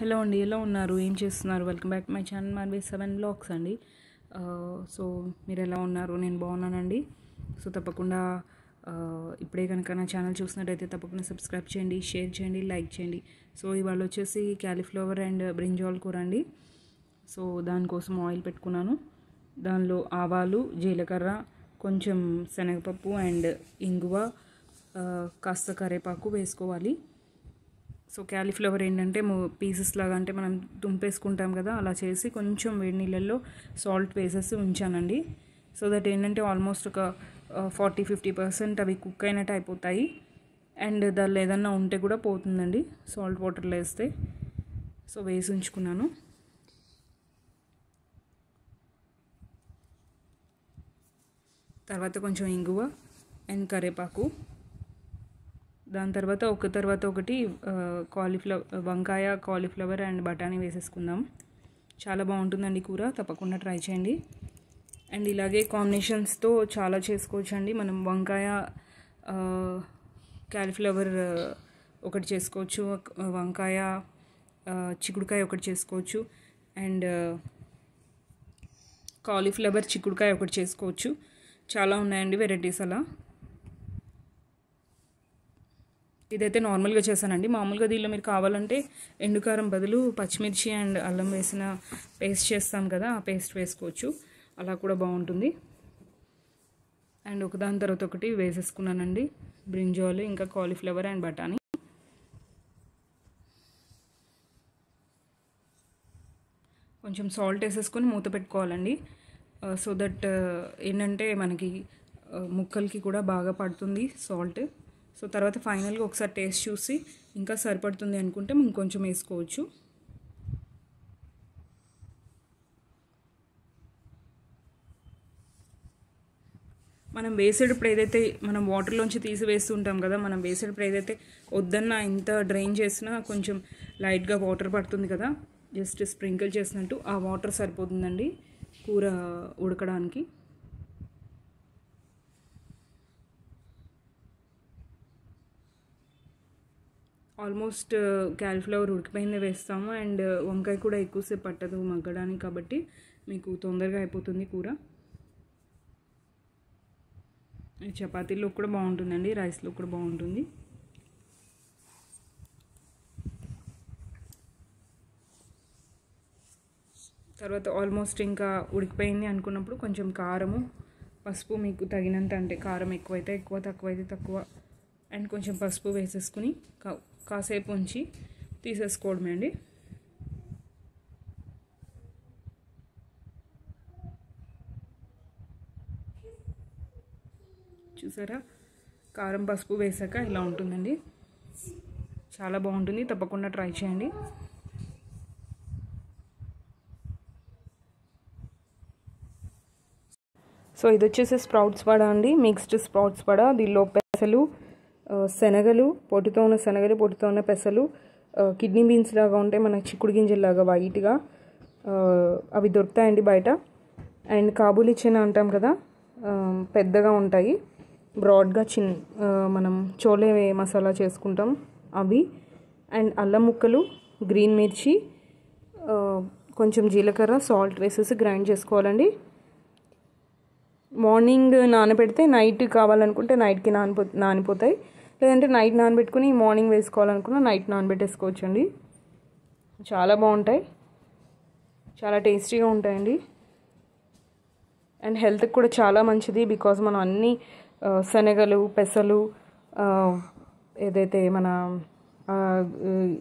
Hello అండి ఎలా ఉన్నారు? ఏం చేస్తున్నారు? Welcome back my channel Marvi seven blogs అండి. సో మీరు ఎలా ఉన్నారు? నేను బాగున్నానండి. సో తప్పకుండా ఇప్పుడే కనుక నా ఛానల్ చూసినట్టయితే తప్పకుండా సబ్స్క్రైబ్ చేయండి షేర్ చేయండి లైక్ చేయండి. సో ఇవాళ వచ్చేసి క్యాలీఫ్లవర్ అండ్ బ్రింజాల్ కూర అండి. సో దానికోసం ఆయిల్ పెట్టుకున్నాను. దానిలో ఆవాలు జీలకర్ర కొంచెం శనగపప్పు అండ్ ఇంగువ కాస్త కరివేపాకు వేసుకోవాలి. సో క్యాలీఫ్లవర్ ఏంటంటే పీసెస్ లాగా అంటే మనం తుంపేసుకుంటాం కదా అలా చేసి కొంచెం వేడి నీళ్ళల్లో సాల్ట్ వేసేసి ఉంచానండి. సో దట్ ఏంటంటే ఆల్మోస్ట్ ఒక ఫార్టీ ఫిఫ్టీ పర్సెంట్ అవి కుక్ అయినట్టు అయిపోతాయి. అండ్ దానిలో ఏదన్నా ఉంటే కూడా పోతుందండి సాల్ట్ వాటర్లో వేస్తే. సో వేసి ఉంచుకున్నాను. తర్వాత కొంచెం ఇంగువ అండ్ కరివేపాకు దాని తర్వాత ఒక తర్వాత ఒకటి కాలీఫ్లవర్ వంకాయ కాలీఫ్లవర్ అండ్ బఠానీ వేసేసుకుందాం. చాలా బాగుంటుందండి కూర తప్పకుండా ట్రై చేయండి. అండ్ ఇలాగే కాంబినేషన్స్తో చాలా చేసుకోవచ్చు అండి మనం వంకాయ క్యాలీఫ్లవర్ ఒకటి చేసుకోవచ్చు వంకాయ చిక్కుడుకాయ ఒకటి చేసుకోవచ్చు అండ్ కాలీఫ్లవర్ చిక్కుడుకాయ ఒకటి చేసుకోవచ్చు. చాలా ఉన్నాయండి వెరైటీస్ అలా. ఇదైతే నార్మల్గా చేశానండి. మామూలుగా దీనిలో మీరు కావాలంటే ఎండుకారం బదులు పచ్చిమిర్చి అండ్ అల్లం వేసిన పేస్ట్ చేస్తాం కదా ఆ పేస్ట్ వేసుకోవచ్చు. అలా కూడా బాగుంటుంది. అండ్ ఒకదాని తర్వాత ఒకటి వేసేసుకున్నానండి. బ్రింజాల్ ఇంకా కాలీఫ్లవర్ అండ్ బఠానీ. కొంచెం సాల్ట్ వేసేసుకొని మూత పెట్టుకోవాలండి. సో దట్ ఏంటంటే మనకి ముక్కలకి కూడా బాగా పడుతుంది సాల్ట్. సో తర్వాత ఫైనల్గా ఒకసారి టేస్ట్ చూసి ఇంకా సరిపడుతుంది అనుకుంటే మనం కొంచెం వేసుకోవచ్చు. మనం వేసేటప్పుడు ఏదైతే మనం వాటర్లోంచి తీసి వేస్తుంటాం కదా మనం వేసేటప్పుడు ఏదైతే వద్దన్న ఎంత డ్రైన్ చేసినా కొంచెం లైట్గా వాటర్ పడుతుంది కదా జస్ట్ స్ప్రింకిల్ చేసినట్టు ఆ వాటర్ సరిపోతుందండి కూర ఉడకడానికి. ఆల్మోస్ట్ క్యాలిఫ్లవర్ ఉడికిపోయింది వేస్తాము. అండ్ వంకాయ కూడా ఎక్కువసేపు పట్టదు మగ్గడానికి కాబట్టి మీకు తొందరగా అయిపోతుంది కూర. చపాతీలో కూడా బాగుంటుందండి రైస్లో కూడా బాగుంటుంది. తర్వాత ఆల్మోస్ట్ ఇంకా ఉడికిపోయింది అనుకున్నప్పుడు కొంచెం కారము పసుపు మీకు తగినంత అంటే కారం ఎక్కువైతే ఎక్కువ తక్కువైతే తక్కువ అండ్ కొంచెం పసుపు వేసేసుకుని కా కాసేపు ఉంచి తీసేసుకోవడమే అండి. చూసారా? కారం పసుపు వేసాక ఇలా ఉంటుందండి. చాలా బాగుంటుంది. తప్పకుండా ట్రై చేయండి. సో ఇది వచ్చేసి స్ప్రౌట్స్ వడ అండి. Mixed sprouts vada. దీనిలో పెసలు శనగలు పొట్టుతో ఉన్న శనగలు పొట్టుతో ఉన్న పెసలు కిడ్నీ బీన్స్ లాగా ఉంటాయి మన చిక్కుడు గింజల్లాగా వైట్గా. అవి దొరుకుతాయండి బయట. అండ్ కాబూలి చెన అంటాం కదా పెద్దగా ఉంటాయి. బ్రాడ్గా చిన్ మనం చోలే మసాలా చేసుకుంటాం అవి. అండ్ అల్లం ముక్కలు గ్రీన్ మిర్చి కొంచెం జీలకర్ర సాల్ట్ వేసేసి గ్రైండ్ చేసుకోవాలండి. మార్నింగ్ నానబెడితే నైట్ కావాలనుకుంటే నైట్కి నానిపో నానిపోతాయి. లేదంటే నైట్ నానబెట్టుకుని మార్నింగ్ వేసుకోవాలనుకున్న నైట్ నానబెట్టేసుకోవచ్చు అండి చాలా బాగుంటాయి. చాలా టేస్టీగా ఉంటాయండి. అండ్ హెల్త్కి కూడా చాలా మంచిది బికాజ్ మనం అన్ని శనగలు పెసలు ఏదైతే మన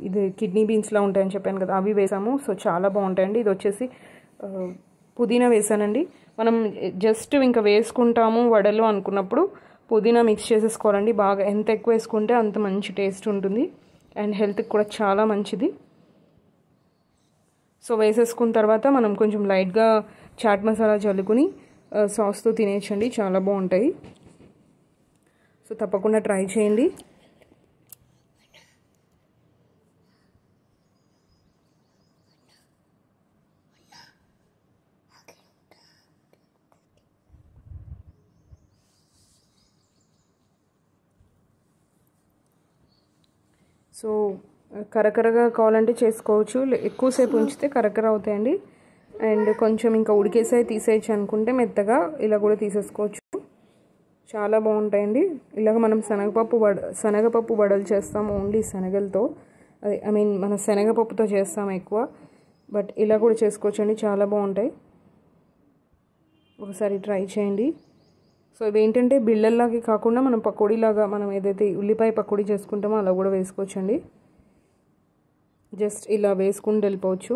ఇది కిడ్నీ బీన్స్లో ఉంటాయని చెప్పాను కదా అవి వేసాము. సో చాలా బాగుంటాయండి. ఇది వచ్చేసి పుదీనా వేసానండి. మనం జస్ట్ ఇంకా వేసుకుంటాము వడలు అనుకున్నప్పుడు పుదీనా మిక్స్ చేసేసుకోవాలండి. బాగా ఎంత ఎక్కువ వేసుకుంటే అంత మంచి టేస్ట్ ఉంటుంది. అండ్ హెల్త్కి కూడా చాలా మంచిది. సో వేసేసుకున్న తర్వాత మనం కొంచెం లైట్గా చాట్ మసాలా చల్లుకుని uh, సాస్తో తినేయచ్చండి. చాలా బాగుంటాయి. సో తప్పకుండా ట్రై చేయండి. సో కరకరగా కావాలంటే చేసుకోవచ్చు. ఎక్కువసేపు ఉంచితే కరకర అవుతాయండి. అండ్ కొంచెం ఇంకా ఉడికేసాయి తీసేయచ్చు అనుకుంటే మెత్తగా ఇలా కూడా తీసేసుకోవచ్చు. చాలా బాగుంటాయండి. ఇలాగ మనం శనగపప్పు వడ శనగపప్పు వడలు చేస్తాం ఓన్లీ శనగలతో. అది ఐ మీన్ మన శనగపప్పుతో చేస్తాం ఎక్కువ. బట్ ఇలా కూడా చేసుకోవచ్చండి. చాలా బాగుంటాయి. ఒకసారి ట్రై చేయండి. సో ఇవేంటంటే బిళ్ళల్లాగే కాకుండా మనం పకోడీలాగా మనం ఏదైతే ఉల్లిపాయ పకోడీ చేసుకుంటామో అలా కూడా వేసుకోవచ్చండి. జస్ట్ ఇలా వేసుకుని వెళ్ళిపోవచ్చు.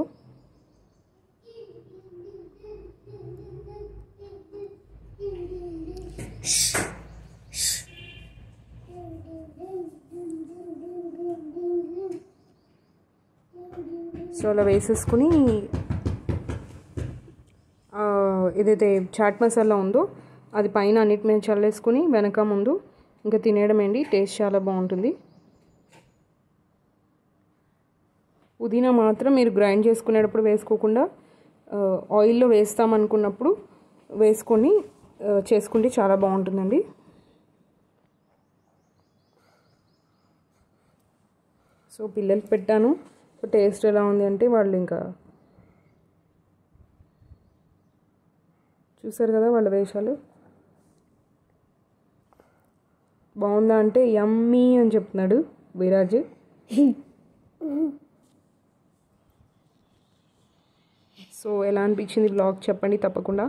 సో అలా వేసేసుకుని ఏదైతే చాట్ మసాలా ఉందో అది పైన అన్నిటి మీద చల్లేసుకుని వెనక ముందు ఇంకా తినేయడమేండి టేస్ట్ చాలా బాగుంటుంది. పుదీనా మాత్రం మీరు గ్రైండ్ చేసుకునేటప్పుడు వేసుకోకుండా ఆయిల్లో వేస్తామనుకున్నప్పుడు వేసుకొని చేసుకుంటే చాలా బాగుంటుందండి. సో పిల్లలకి పెట్టాను. టేస్ట్ ఎలా ఉంది అంటే వాళ్ళు ఇంకా చూసారు కదా వాళ్ళ వేషాలు? బాగుందా అంటే యమ్మీ అని చెప్తున్నాడు విరాజ్. సో ఎలా అనిపించింది బ్లాగ్ చెప్పండి తప్పకుండా.